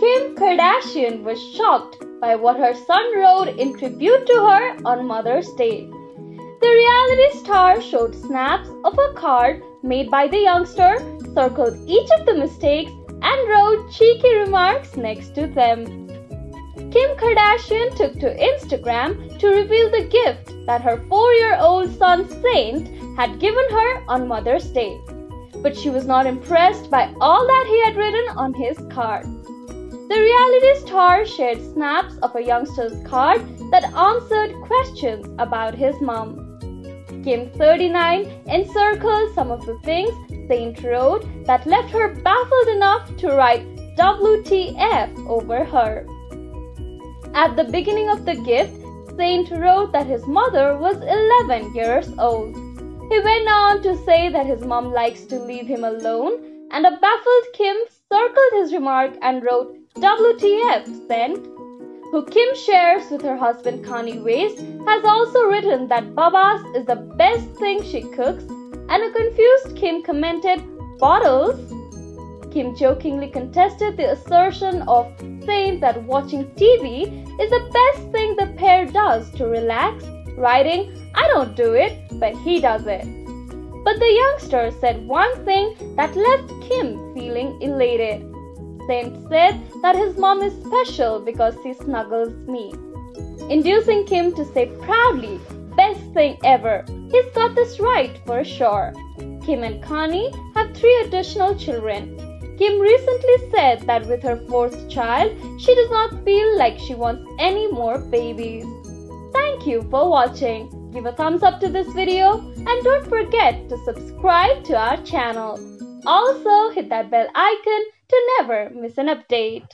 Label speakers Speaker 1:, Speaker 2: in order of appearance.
Speaker 1: Kim Kardashian was shocked by what her son wrote in tribute to her on Mother's Day. The reality star showed snaps of a card made by the youngster, circled each of the mistakes, and wrote cheeky remarks next to them. Kim Kardashian took to Instagram to reveal the gift that her four year old son Saint had given her on Mother's Day. But she was not impressed by all that he had written on his card. The reality star shared snaps of a youngster's card that answered questions about his mom. Kim 39 encircled some of the things Saint wrote that left her baffled enough to write WTF over her. At the beginning of the gift, Saint wrote that his mother was 11 years old. He went on to say that his mom likes to leave him alone, and a baffled Kim circled his remark and wrote WTF Saint who Kim shares with her husband Kanye West, has also written that Babas is the best thing she cooks, and a confused Kim commented, Bottles? Kim jokingly contested the assertion of Saint that watching TV is the best thing the pair does to relax, writing, I don't do it, but he does it. But the youngster said one thing that left Kim feeling elated. Saint said that his mom is special because she snuggles me, inducing Kim to say proudly, Best thing ever. He's got this right for sure. Kim and Kanye have three additional children. Kim recently said that with her fourth child, she does not feel like she wants any more babies. Thank you for watching. Give a thumbs up to this video and don't forget to subscribe to our channel. Also hit that bell icon to never miss an update.